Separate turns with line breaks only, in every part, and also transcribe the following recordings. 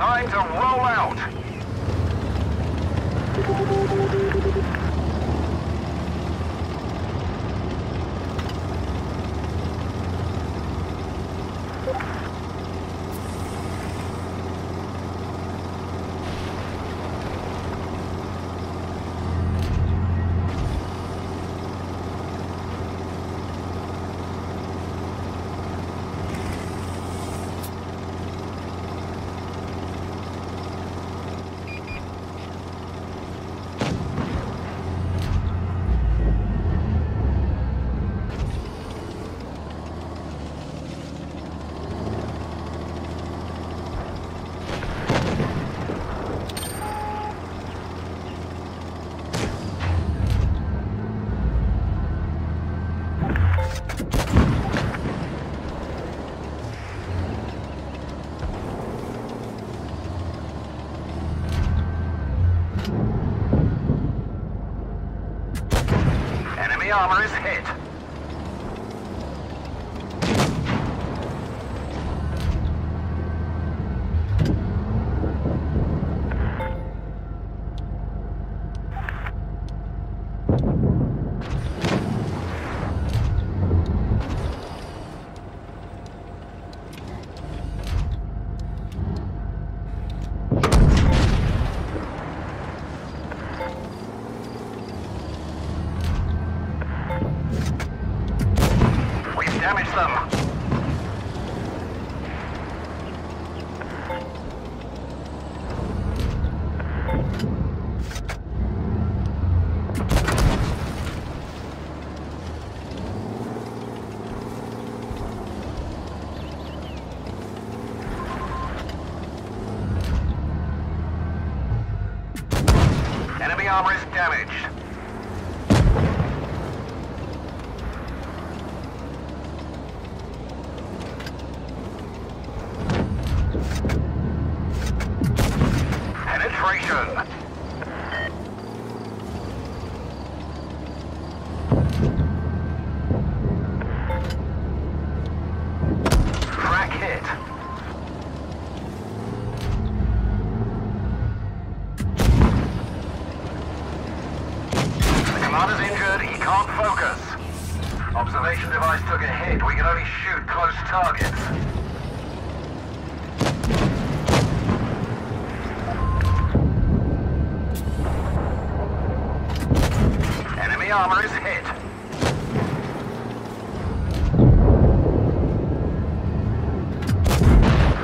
Time to roll out. Enemy armor is hit. Them. Enemy armor is damaged. Penetration. Crack hit. The commander's injured, he can't focus. Observation device took a hit, we can only shoot close targets. Enemy armor is hit.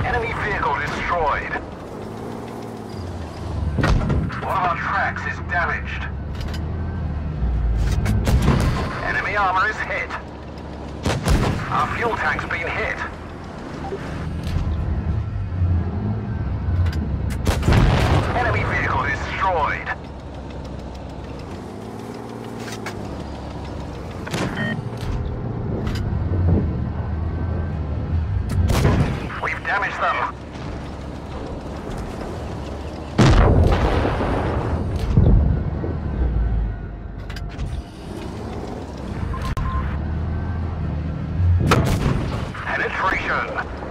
Enemy vehicle destroyed. One of our tracks is damaged. Enemy armor is hit. Our fuel tank's been hit. Enemy vehicle destroyed. We've damaged them. Penetration.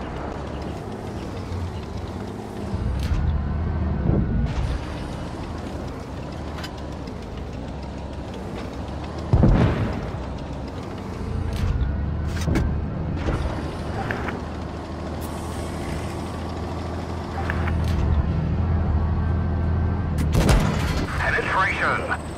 operation.